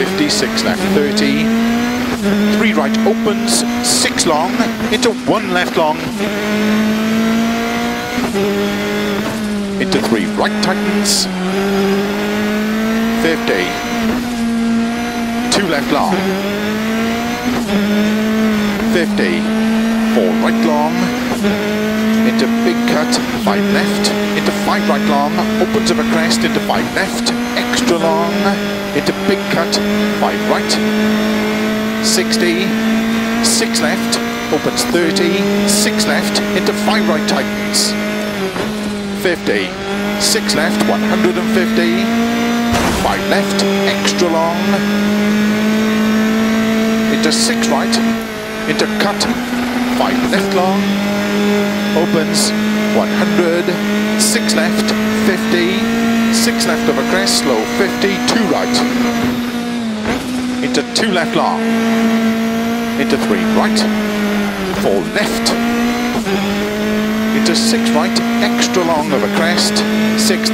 50, 6 left 30, 3 right opens, 6 long, into 1 left long, into 3 right tightens, 50, 2 left long, 50, 4 right long, into big cut, 5 left, into 5 right long, opens of a crest, into 5 left, extra long, into big cut, 5 right, 60, 6 left, opens 30, 6 left, into 5 right tightens, 50, 6 left, 150, 5 left, extra long, into 6 right, into cut, 5 left long, opens 100, 6 left, 50, 6 left of a crest, slow 50, 2 right, into 2 left long, into 3 right, 4 left, into 6 right, extra long of a crest, 60,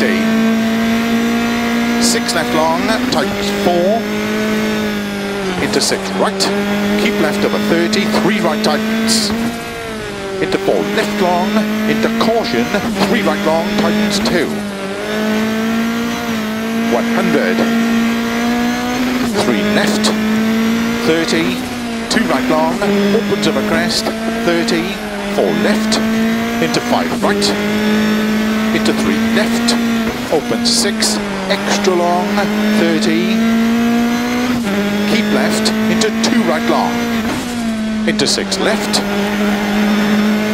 6 left long, tightens 4, into 6 right, keep left of a 30, 3 right tightens, into 4 left long, into caution, 3 right long, tightens 2, 100, 3 left, 30, 2 right long, opens of a crest, 30, 4 left, into 5 right, into 3 left, open 6, extra long, 30, keep left, into 2 right long, into 6 left,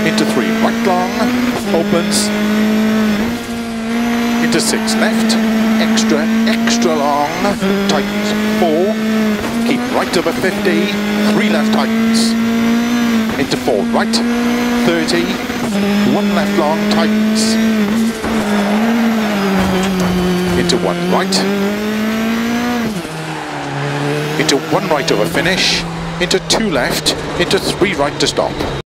into 3 right long, opens, into 6 left, extra, extra long, tightens 4, keep right over 50, 3 left tightens, into 4 right, 30, 1 left long, tightens, into 1 right, into 1 right over finish, into 2 left, into 3 right to stop.